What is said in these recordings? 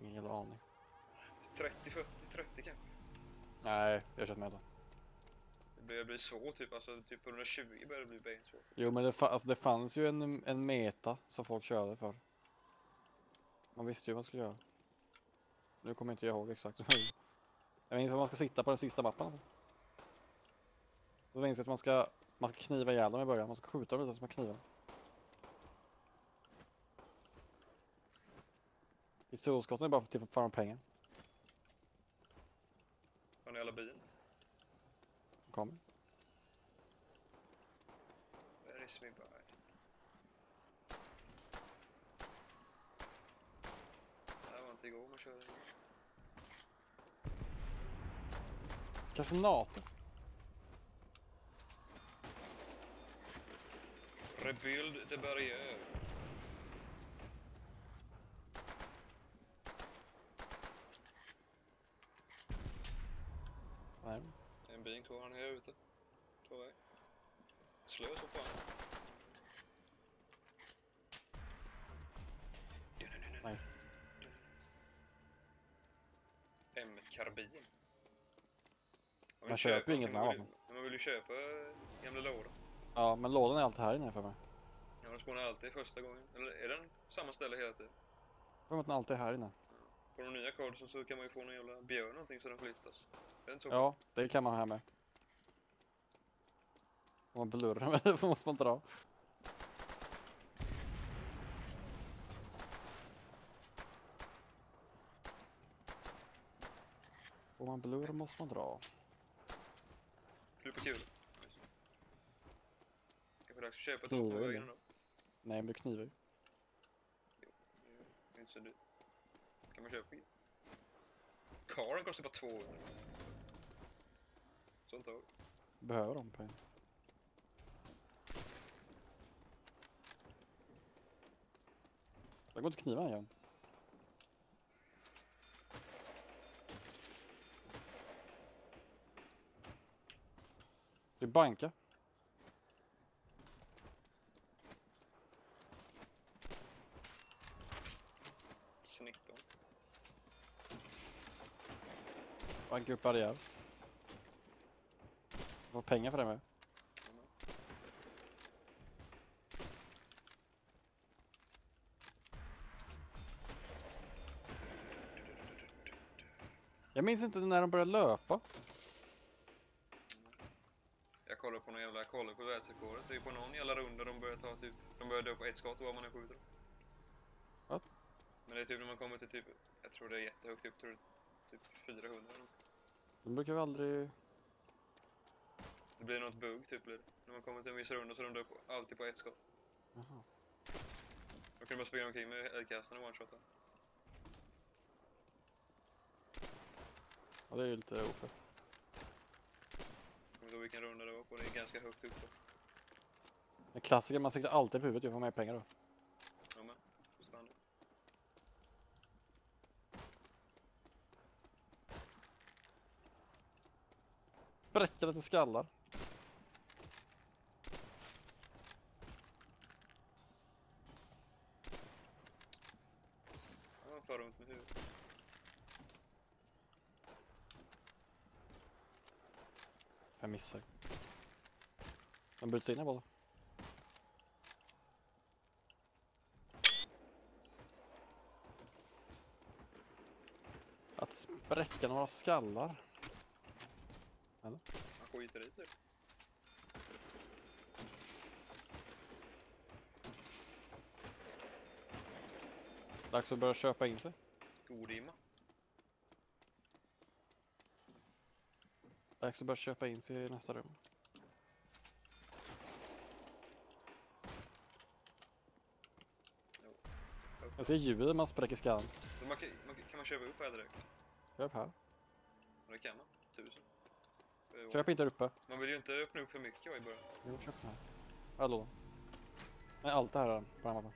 Ingen jävla aning. Typ 30, 40, 30 kanske. Nej, jag kört med så. Det det blir svårt typ, alltså typ 120 börjar det bli bensvårt. Jo men det, fa- alltså, det fanns ju en, en meta som folk körde för. Man visste ju vad man skulle göra. Nu kommer inte jag ihåg exakt. jag minns att man ska sitta på den sista mappen. Då minns jag att man ska, man ska kniva ihjäl dem i början. Man ska skjuta dem utan att man knivar Pistolskotten är bara till för att farma pengar. Har ni alla bilen? Kommer. Where is my bride? Det här var inte igår man körde. NATO? Rebuild the barriär. Nej. Kvar, han här ute. På väg. Slö så fan. Nice. M-karbin. Man, Man köper ju inget med vill, man vill ju köpa gamla lådor. Ja men lådan är alltid här inne för mig. Ja, de spånar alltid första gången. Eller är den samma ställe hela tiden? Jag att den alltid är här inne. På de nya cardsen så kan man ju få någon jävla björn någonting så den flyttas. Det? Ja, det kan man här med. Om man blurrar med det måste man dra. Om man blurrar måste man dra. Klippa kul. Kanske dags att köpa ett Jo, vapen på det vägen det. då. Nej men du knivar ju. Det är inte så dyrt. Kan man köpa Karen kostar bara 200. Sånt har. Behöver de pengar. Jag går inte kniva igen. Det är banka. Banka upp barriär. Får pengar för det med. Jag minns inte när de började löpa. Jag kollar på någon jävla kolla på världsrekordet. Det är på någon jävla runda de börjar ta typ, de börjar dö på ett skott var man än skjuter. Vad? Men det är typ när man kommer till typ, jag tror det är jättehögt upp, tror det, typ 400 eller något. De brukar väl aldrig... Det blir något bugg typ blir det. När man kommer till en viss runda så de dör på, alltid på ett skott. Jaha. Då kan man springa omkring med eldkastaren och one-shotta. Ja, det är ju lite OP. Kommer ihåg vilken runda det var på, det är ganska högt upp då. En klassiker, man siktar alltid på huvudet, jag får mer pengar då. Ja men, standard. Bräcka lite skallar. Ja, far runt med huvudet. Jag missar. De bryter sig in bollen. Att spräcka några skallar. Man skiter i typ. Dags att börja köpa in sig. Godimma. Dags att börja köpa in sig i nästa rum. Jag ser när man spräcker skallen. Man kan, man, kan- man köpa upp här direkt? Köp här. Ja, det kan man. Tusen. Köp inte där uppe. Man vill ju inte öppna upp för mycket va, i början. Jo, köp den här. Här är lådan. Nej, allt det här är på den här mappen.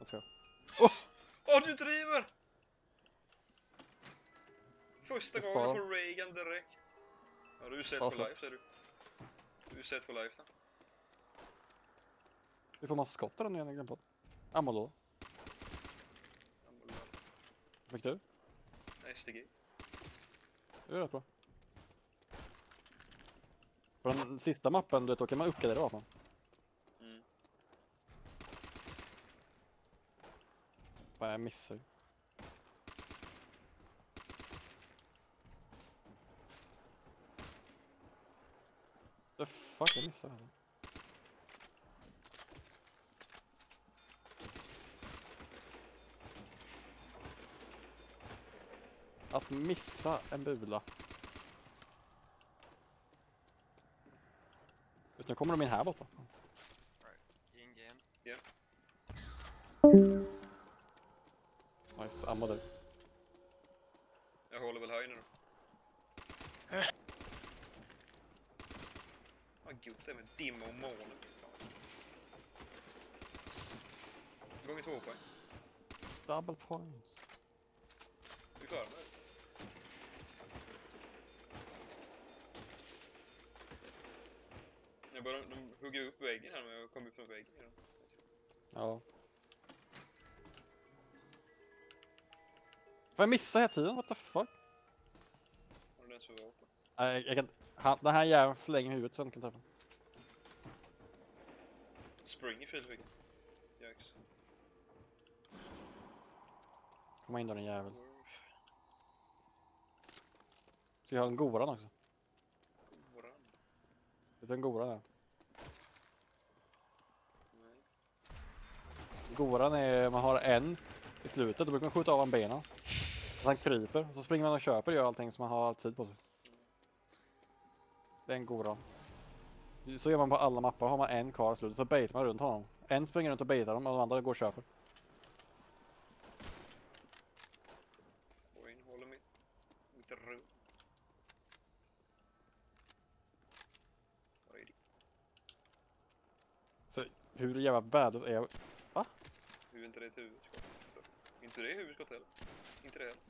Let's go. Åh, du driver! Första Jag gången sparar. får Reagan direkt. Ja, du är set Ja, for så. life, säger du. Du är set for life, då. Vi får massa skott där nu igen, jag glömde på. Bara Fick du? STG. Det är rätt bra. På den sista mappen, du vet, då kan man uppgradera vapen. Mm. Fan, jag missar ju. The fuck, jag missade. här. Att missa en bula. Nu kommer de in här borta. In game. Nice, amma du. Jag håller väl inne då. Gott det med dimma och moln. Gånger två poäng. Double points. Vi klarar det. Jag börjar, de hugger upp väggen här men jag kommer från väggen. igen. Ja. Får jag missa hela tiden? What the fuck? Har du ens för vapen? Nej, jag, kan han, Den här jäveln förlänger huvudet så jag inte kan träffa. Spring i filväggen. Jax. Komma in då din jävel. Så jag har en Goran också. Våran. Vet du en Goran är? Nej. Goran är, man har en i slutet, då brukar man skjuta av honom benen. Så han kryper, så springer man och köper och gör allting så man har all tid på sig. Det är en Goran. Så gör man på alla mappar, har man en kvar i slutet så baitar man runt honom. En springer runt och baitar dem och de andra går och köper. Gå in, håller mitt, mitt rum. Ready. Så hur jävla värdelös är jag? Hur är inte det ett huvudskott? Inte det huvudskott heller. Inte det heller.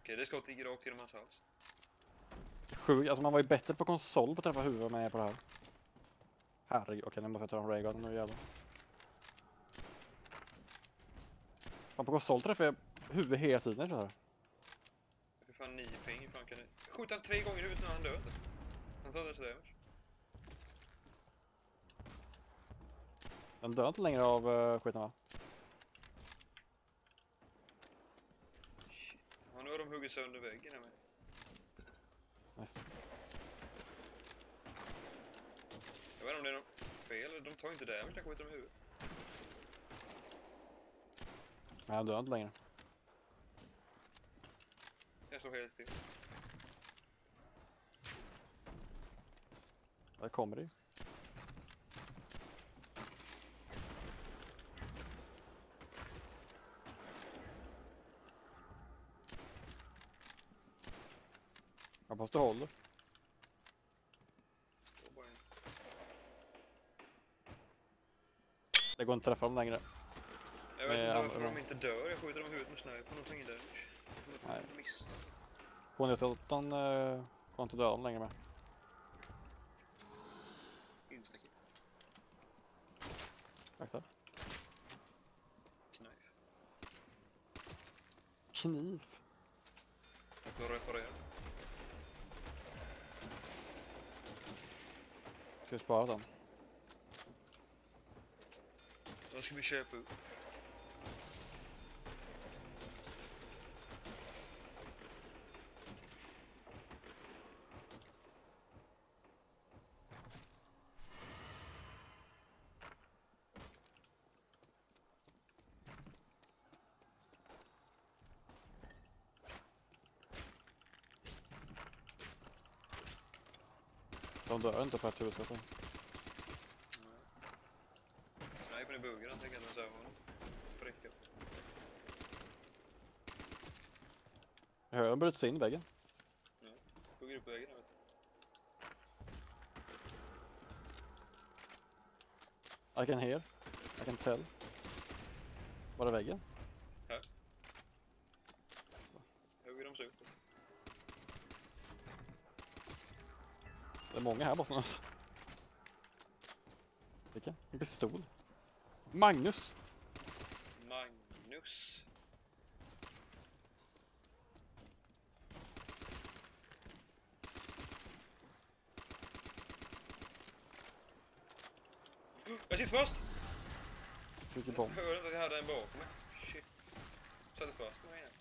Okej, det skottet gick rakt genom hans hals. Sjukt, alltså man var ju bättre på konsol på att träffa huvudet är på det här. Herregud, okej nu måste jag ta en Raygun nu jävlar. Fan på konsol träffar jag huvudet hela tiden så här. Hur fan 9 ping, fan kan det... Skjuta han tre gånger i huvudet när han dör inte. Han tar inte ens damage. Den dör inte längre av uh, skiten va? Shit. Nu har de huggit sönder väggen här med. Nice. Jag vet inte om det är något fel, de tar inte damage när jag skjuter dem i huvudet. Nej den dör inte längre. Jag står helt still. Där kommer det ju. Står bara en. Det går inte att träffa dem längre. Jag vet inte varför de inte dör, jag skjuter dem i huvudet med sniper, de tar ingen damage. Nej. miss. 298 uh, går inte döda dem längre med. Instakill. Akta. Knife. Kniv. Jag får reparera. Ska vi spara den? De dör inte på ett huvudskott. Snipern i buggen, han tänker inte ens över honom. Spricka. Jag hör dem bryta sig in i väggen. Hugger upp väggen vet du. I can hear. I can tell. Var är väggen? Hugger de sig upp. Det är många här borta alltså. Vilka? En pistol. Magnus! Linus. Jag sitter bomb. Jag hörde inte att jag hade en bakom mig. Shit. Satte fast mig igen.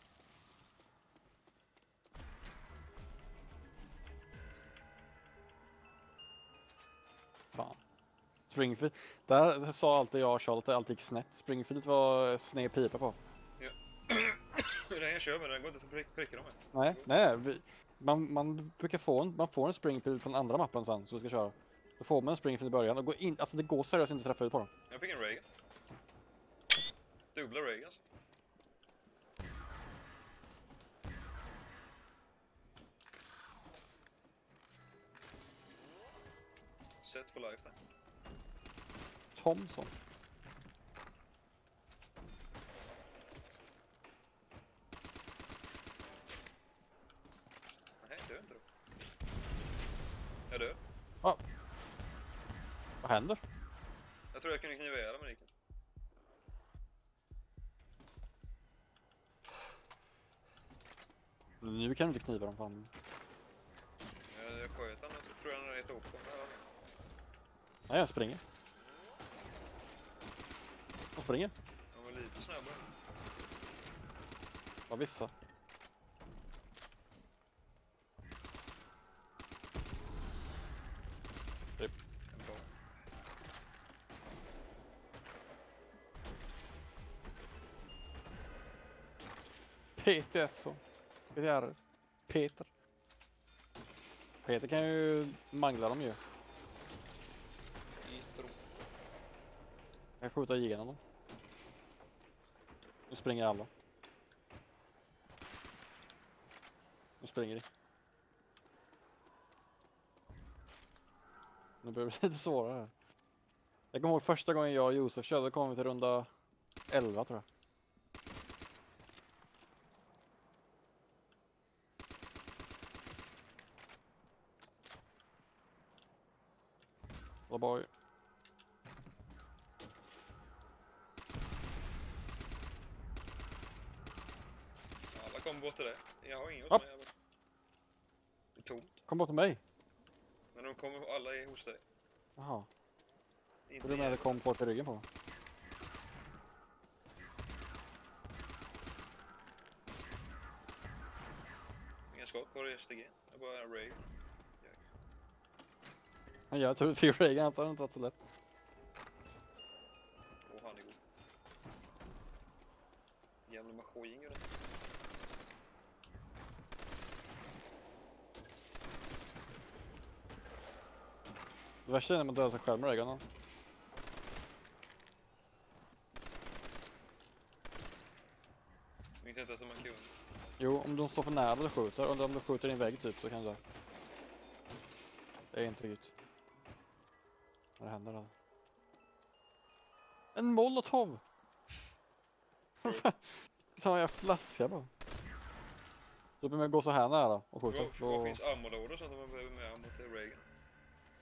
Springfield. Där sa alltid jag och Charlotte att alltid gick snett. Springfield var sned pipa på. Är den jag kör med, den går inte att prick, pricka dem med. Nej, nej. Vi, man, man brukar få en, man får en Springfield på den andra mappen sen som vi ska köra. Då får man en Springfield i början och går in, alltså det går seriöst inte att träffa ut på dem. Jag fick en Reagan. Dubbla Reagans. Set for life där. Thomson. Nej, dör inte då. Jag dör. Vad händer? Jag tror jag kunde kniva ihjäl inte. Nu kan du inte kniva dem fan. Jag, jag sköt honom, jag tror jag ett upp på honom. Nej, jag springer. Jag springer. Han var lite snabbare. Ja, vissa. Bra. PTS och PTRS. Peter. Peter kan ju mangla dem ju. Jag kan skjuta igenom dem. Nu springer alla. Nu springer de. Nu börjar det bli lite svårare. Jag kommer ihåg första gången jag och Josef körde, då kom vi till runda 11 tror jag. Laboy. Till det. Jag har inget Hopp. mig. Det är tomt. Kom bort till mig. Men de kommer, alla är hos dig. Jaha. Inte Du menar det jävlar. kom folk i ryggen på? Inga skott, bara STG. Jag bara Ray. Han gör tur för Reagan, har det inte så lätt. Åh, han är god. Jävla maskin gör det. Det värsta är när man dödar sig själv med Reagan. Minns inte att man kunde. Jo, om de står för nära och skjuter, och om de skjuter i en vägg typ så kan du dö. Det är inte gött. Vad det händer alltså. En molotov! Fan jag flaska bara. Så behöver man gå så här nära och skjuta. Var, Då, finns ammolådor så att man behöver med ammo till Reagan?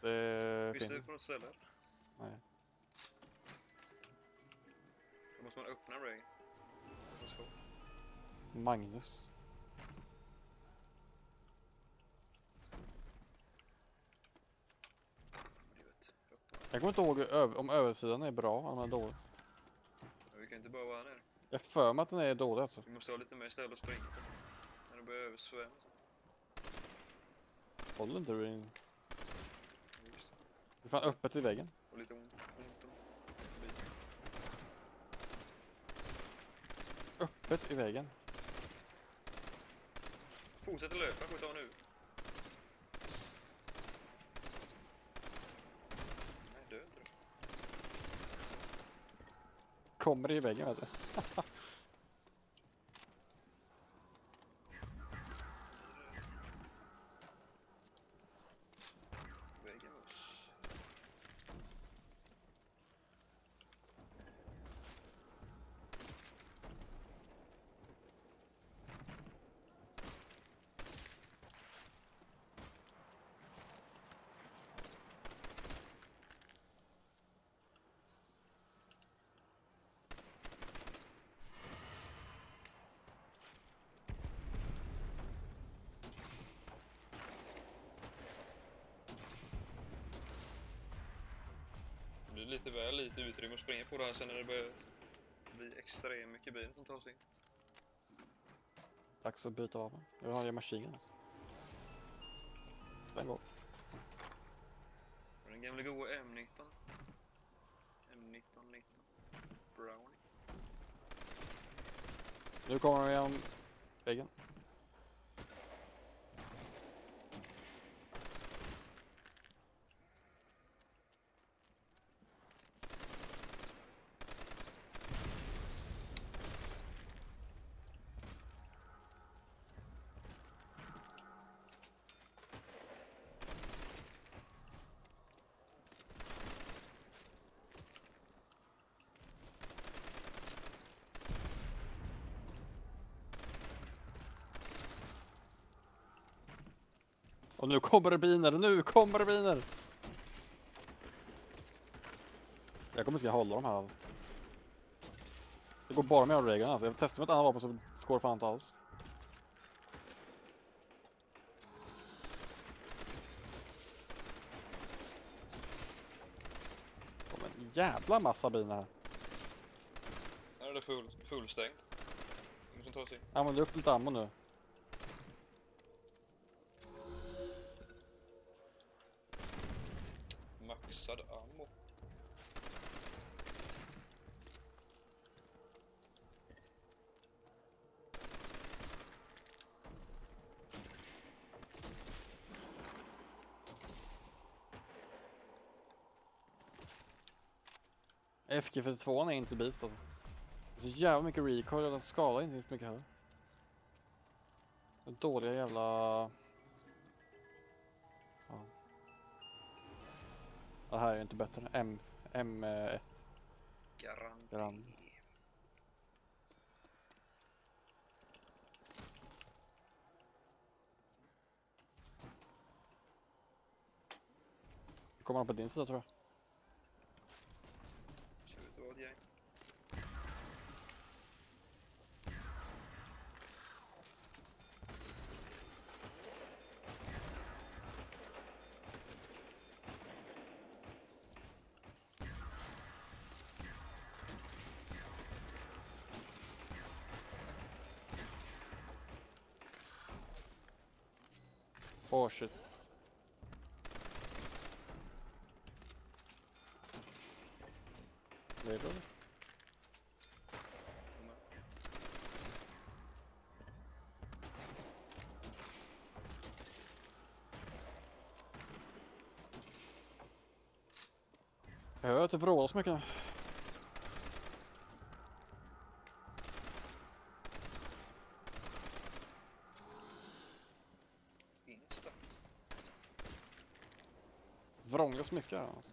Det Finns det på något ställe? Nej. Då måste man öppna ska- Magnus. Jag kommer inte ihåg om översidan är bra eller om den är dålig. Vi kan inte bara vara här nere. Jag för mig att den är dålig alltså. Vi måste ha lite mer ställe att springa på. När det börjar översvämma. Håller inte du in? Det. Är fan öppet i väggen. Och lite ont. Öppet i väggen. Fortsätt att löpa, skjut av nu. Nej, dö inte då. Kommer i väggen vet du. lite väl lite utrymme att springa på det här sen när det börjar bli extremt mycket bil som tar sig in. Dags att byta vapen. Jag vill ha en machine gun alltså. Den går. Den gamla goa M19. M19, 19. Brownie. Nu kommer de genom väggen. Och nu kommer det biner, nu kommer det biner! Jag kommer inte kunna hålla dem här alltså. Det går bara med avregeln alltså. Jag testar med ett annat vapen så går det fan inte alls. Kommer en jävla massa biner här. Här är det full, fullstängt. Ingen som tar sig in. Använder upp lite ammo nu. Maxad ammo. FG42 är inte så beast alltså. Det är så jävla mycket recoil, den skalar inte så mycket heller. Den dåliga jävla... Det här är inte bättre M... M1. Garanti. Garanti. Kommer han på din sida tror jag. Ser ut ett gäng. Oh, shit. Det är bra. De är- Jag hör att det vrålar så mycket nu. Finns det? Så mycket här alltså.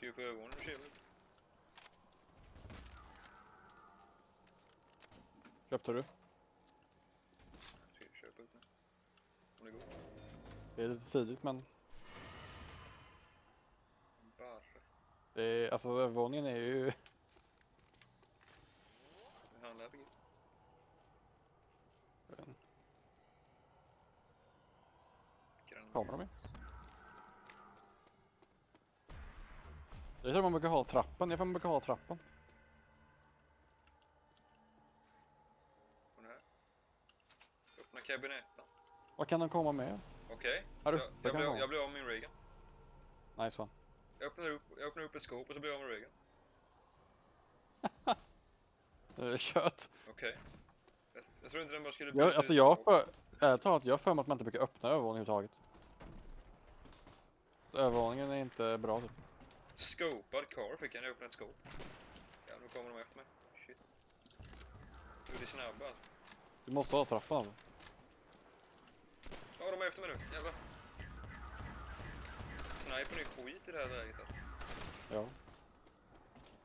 Ser på ögonen ser lite. Köpte du? Ska jag köpa upp nu? Om det går. Det är lite tidigt men det är, alltså övervåningen är ju... Grann. Kommer de in? Det är så man brukar ha trappen, det är för man brukar ha här. Öppna kabinetten. Vad kan de komma med? Okej. Här Jag, jag, vara. jag blir av med min Reagan. Nice one. Jag öppnar upp, jag öppnar upp ett skåp och så blir jag av med Reagan. Det är kött. Okej. Jag, jag tror inte den bara skulle Jag, ut alltså ett jag skåp. för, ärligt talat, jag har för mig att man inte brukar öppna övervåningen överhuvudtaget. Övervåningen är inte bra typ. Scopad car fick jag när jag öppnade ett skåp. Ja, nu kommer de efter mig. Shit. Nu är det snabba alltså. Du måste ha trappan alltså. Ja, de är efter mig nu. Jävlar. Snipern är skit i det här läget. Här. Ja.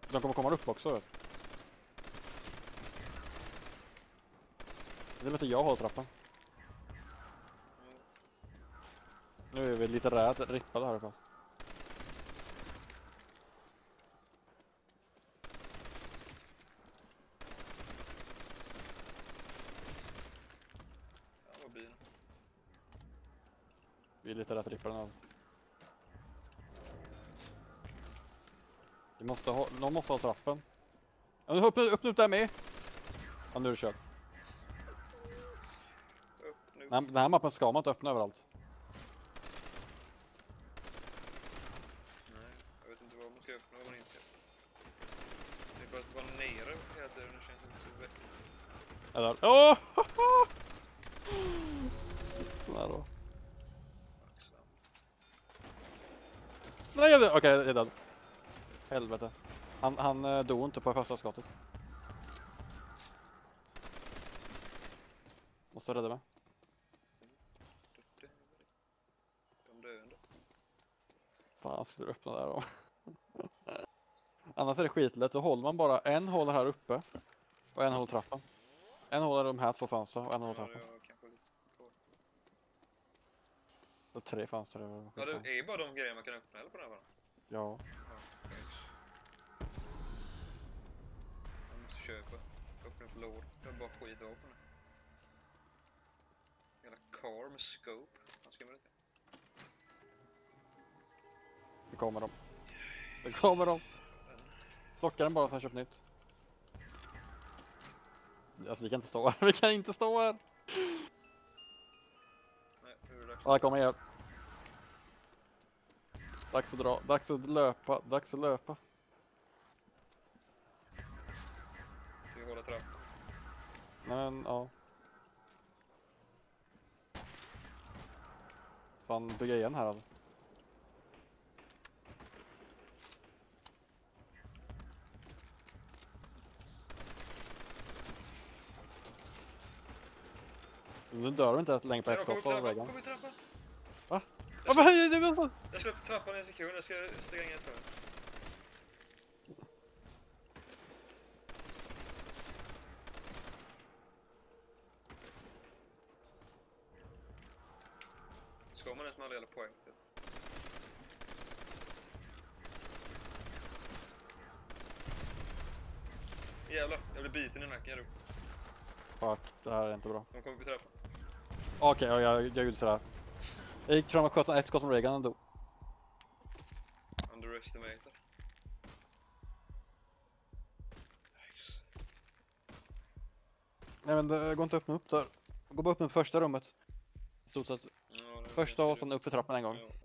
De kommer komma upp också. Det är inte jag har trappan. Mm. Nu är vi lite rätt rippade härifrån. Ja, vad blir det? Vi är lite rätt rippade nu. Vi måste ha, någon måste ha trappen. Ja, nu öppna, öppna upp där med! Ja nu är det kört. Den här, den här mappen ska man inte öppna överallt. Nej, jag vet inte vad man ska öppna och vad man inte ska öppna. Det är bara att vara nere hela tiden, det känns inte så vettigt. Eller? Åh! Sån här då. Nej, jag- okej, jag är död. Helvete. Han, han eh, dog inte på första skottet. Måste rädda mig. De döende. Fan, skulle du öppna där då? Annars är det skitlätt, då håller man bara en håller här uppe och en håller trappan. En håller de här två fönstren och en håller trappan. jag. Det är tre fönster. Ja, det är bara de grejer man kan öppna eller på den här banan? Ja. Ja, thanks. Jag måste köpa. Öppna upp låd. Jag har bara skitvapen nu. Jävla car med scope. Vad ska det till? Det kommer de. Det kommer de. Plocka den bara så jag köper nytt. Alltså vi kan inte stå här, vi kan inte stå här! Nej, nu är det. Ja, kommer igen. Dags att dra, dags att löpa, dags att löpa. Ska vi hålla trappan? Men ja. Fan, bygga igen här alltså. Nu dör du inte länge på ett skott av trappan! väggen. Kom upp trappan! Va? Jag Ja, släpp- men, det var så- Jag släppte trappan i en sekund. Jag ska stänga ett hörn. Ska man ens med alla jävla poäng? Jävlar, jag blir biten i nacken. du. Fuck, det här är inte bra. De kommer upp i trappan. Okej, ja, jag, jag gjorde sådär. Jag gick fram och sköt ett skott med Reagan dog. Underestimated. Yikes. Nej men det går inte att öppna upp där. Gå bara upp med första rummet. I stort sett. Första och sen upp för trappan en gång. Ja,